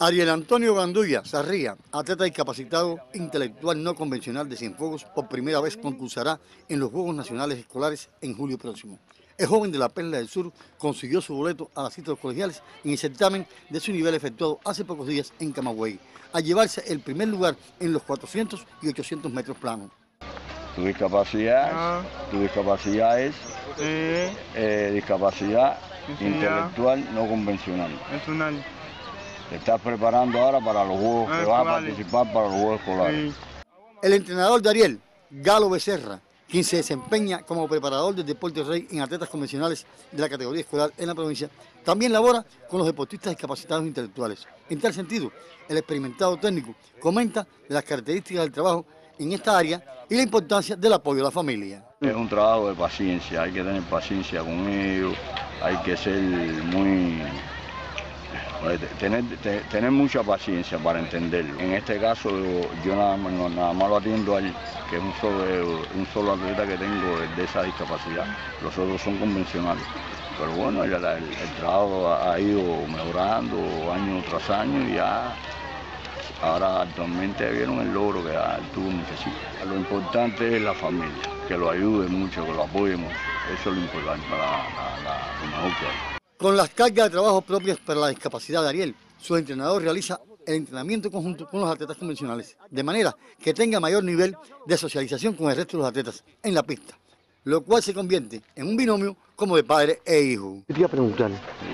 Ariel Antonio Gandulla Sarría, atleta discapacitado intelectual no convencional de Cienfuegos, por primera vez concursará en los Juegos Nacionales Escolares en julio próximo. El joven de la Perla del Sur consiguió su boleto a las citas colegiales en el certamen de su nivel efectuado hace pocos días en Camagüey, a llevarse el primer lugar en los 400 y 800 metros planos. Tu discapacidad, Ah. tu discapacidad es Sí, eh, discapacidad Sí, intelectual no convencional. es una... Te estás preparando ahora para los juegos Ah, que vas a participar para los juegos escolares. El entrenador de Ariel, Galo Becerra, quien se desempeña como preparador del deporte rey en atletas convencionales de la categoría escolar en la provincia, también labora con los deportistas discapacitados intelectuales. En tal sentido, el experimentado técnico comenta de las características del trabajo en esta área y la importancia del apoyo a la familia. Es un trabajo de paciencia, hay que tener paciencia con ellos, hay que ser muy... eh, Tener, te- tener mucha paciencia para entenderlo. En este caso yo nada más, lo atiendo a él, que es un solo, un solo atleta que tengo de esa discapacidad. Los otros son convencionales. Pero bueno, el, el- el trabajo ha ido mejorando año tras año y ya Ahora actualmente vieron el logro que tuvo muchachito. Lo importante es la familia, que lo ayude mucho, que lo apoye mucho. Eso es lo importante, la, la- la-. Con las cargas de trabajo propias para la discapacidad de Ariel, su entrenador realiza el entrenamiento conjunto con los atletas convencionales, de manera que tenga mayor nivel de socialización con el resto de los atletas en la pista, lo cual se convierte en un binomio como de padre e hijo. Te iba a preguntar,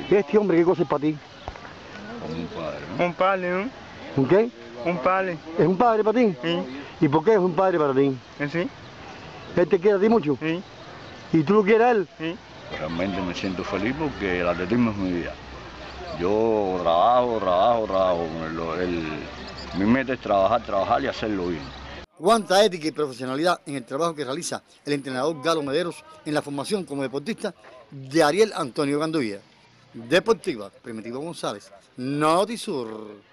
¿este hombre qué cosa es para ti? Un padre, ¿no? Un padre, ¿no? ¿Un qué? Un padre, ¿Es un padre para ti? sí, ¿Y por qué es un padre para ti? sí, ¿Él te quiere a ti mucho? sí, ¿Y tú lo quieres a él? sí. Realmente me siento feliz porque el atletismo es mi vida. Yo trabajo, trabajo, trabajo. El- el- mi meta es trabajar, trabajar y hacerlo bien. Cuánta ética y profesionalidad en el trabajo que realiza el entrenador Galo Mederos en la formación como deportista de Ariel Antonio Gandulla. Deportiva, Primitivo González, Notisur.